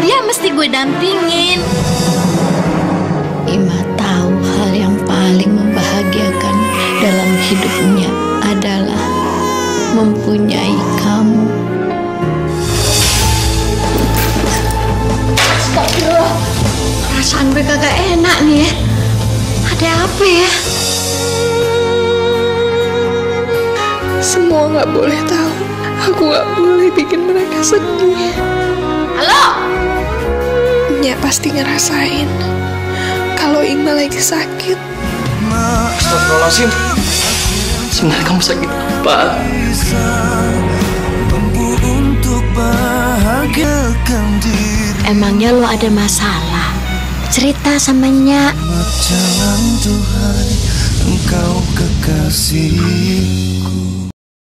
dia mesti gue dampingin. Ima tahu hal yang paling membahagiakan dalam hidupnya adalah mempunyai kamu. Astagfirullah. Perasaan gue kagak enak nih ya. Ada apa ya? Semua nggak boleh tahu. Aku nggak boleh bikin mereka sedih. Pasti ngerasain kalau Ima lagi sakit. Astagfirullahaladzim Sebenarnya kamu sakit apa? Emangnya lo ada masalah? Cerita sama Nya. Jalan Tuhan engkau kekasihku